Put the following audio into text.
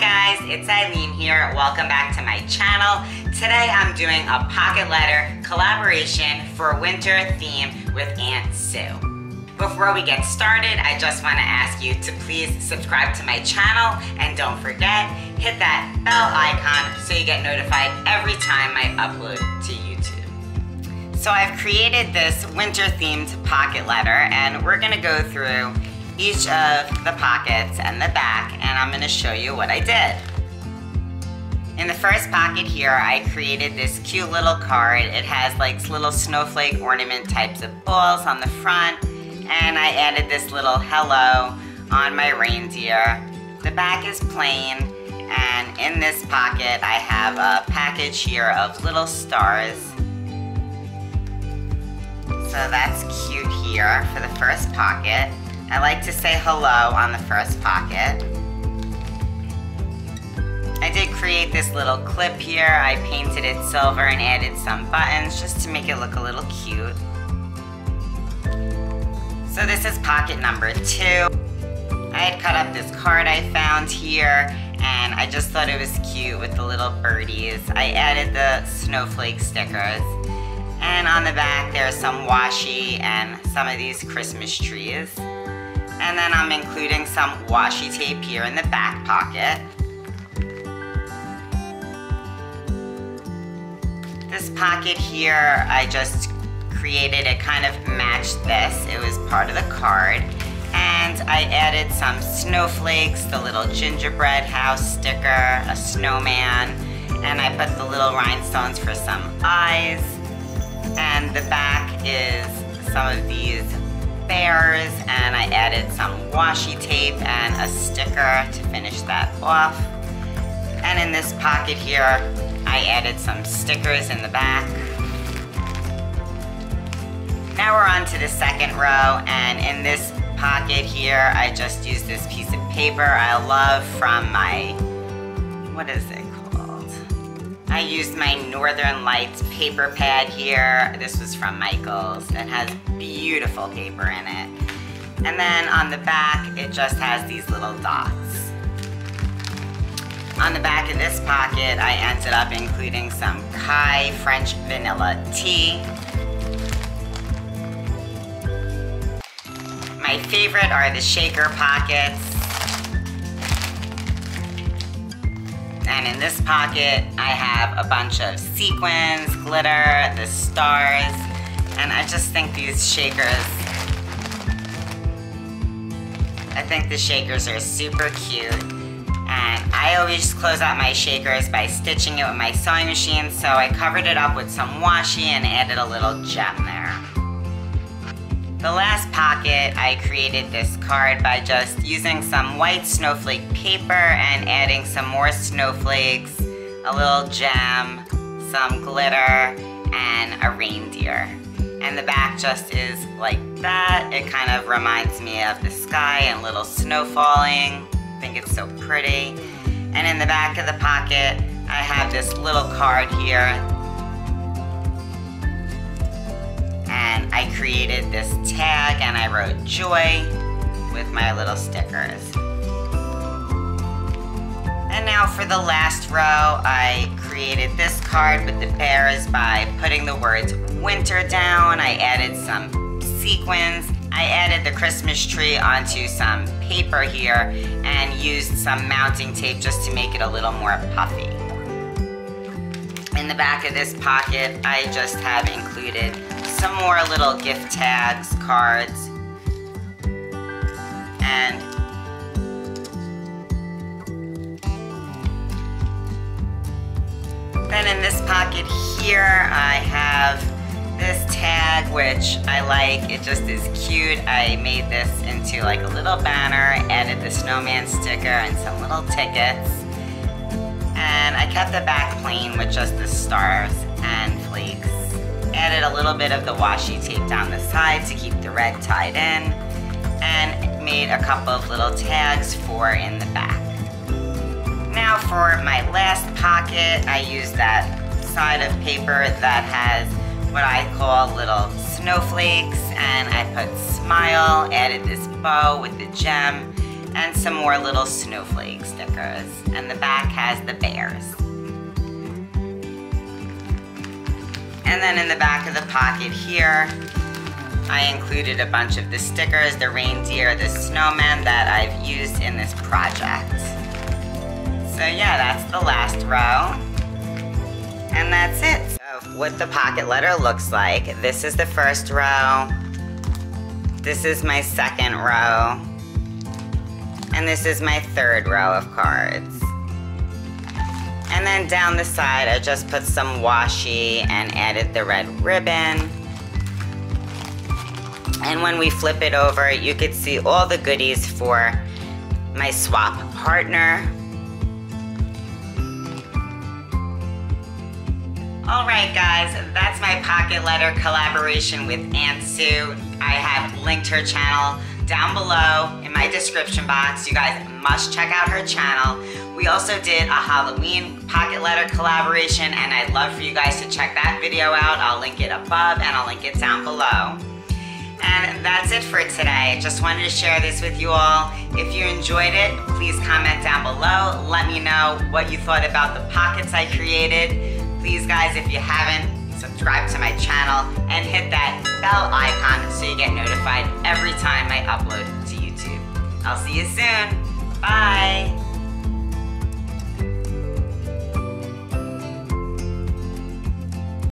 Guys, it's Ilene here. Welcome back to my channel. Today I'm doing a pocket letter collaboration for winter theme with Aunt Sue. Before we get started, I just want to ask you to please subscribe to my channel and don't forget, hit that bell icon so you get notified every time I upload to YouTube. So I've created this winter themed pocket letter and we're gonna go through each of the pockets and the back and I'm gonna show you what I did. In the first pocket here, I created this cute little card. It has like little snowflake ornament types of balls on the front and I added this little hello on my reindeer. The back is plain and in this pocket I have a package here of little stars. So that's cute here for the first pocket. I like to say hello on the first pocket. I did create this little clip here. I painted it silver and added some buttons just to make it look a little cute. So this is pocket number two. I had cut up this card I found here and I just thought it was cute with the little birdies. I added the snowflake stickers. And on the back there's some washi and some of these Christmas trees. And then I'm including some washi tape here in the back pocket. This pocket here, I just created, it kind of matched this. It was part of the card. And I added some snowflakes, the little gingerbread house sticker, a snowman, and I put the little rhinestones for some eyes. And the back is some of these bears and I added some washi tape and a sticker to finish that off. And in this pocket here, I added some stickers in the back. Now we're on to the second row and in this pocket here, I just used this piece of paper I love from my, what is it? I used my Northern Lights paper pad here. This was from Michaels. It has beautiful paper in it. And then on the back, it just has these little dots. On the back of this pocket, I ended up including some Kai French vanilla tea. My favorite are the shaker pockets. And in this pocket, I have a bunch of sequins, glitter, the stars, and I just think these shakers, I think the shakers are super cute. And I always close out my shakers by stitching it with my sewing machine, so I covered it up with some washi and added a little gem there. The last pocket, I created this card by just using some white snowflake paper and adding some more snowflakes, a little gem, some glitter, and a reindeer and the back just is like that. It kind of reminds me of the sky and little snow falling. I think it's so pretty. And in the back of the pocket, I have this little card here. And I created this tag and I wrote joy with my little stickers. And now for the last row, I created this card with the bears by putting the words winter down. I added some sequins. I added the Christmas tree onto some paper here and used some mounting tape just to make it a little more puffy. In the back of this pocket, I just have included some more little gift tags, cards, and then in this pocket here, I have this tag, which I like. It just is cute. I made this into like a little banner, added the snowman sticker and some little tickets. And I kept the back plain with just the stars and flakes. Added a little bit of the washi tape down the side to keep the red tied in. And made a couple of little tags for in the back. Now for my last pocket, I used that side of paper that has what I call little snowflakes and I put smile, added this bow with the gem, and some more little snowflake stickers. And the back has the bears. And then in the back of the pocket here, I included a bunch of the stickers, the reindeer, the snowman that I've used in this project. So yeah, that's the last row. And that's it. So what the pocket letter looks like, this is the first row. This is my second row. And this is my third row of cards. And then down the side, I just put some washi and added the red ribbon. And when we flip it over, you could see all the goodies for my swap partner. All right, guys, that's my pocket letter collaboration with Aunt Sue. I have linked her channel down below in my description box. You guys must check out her channel. We also did a Halloween pocket letter collaboration and I'd love for you guys to check that video out. I'll link it above and I'll link it down below. And that's it for today. Just wanted to share this with you all. If you enjoyed it, please comment down below. Let me know what you thought about the pockets I created. Please guys, if you haven't, subscribe to my channel and hit that bell icon so you get notified every time I upload to YouTube. I'll see you soon. Bye.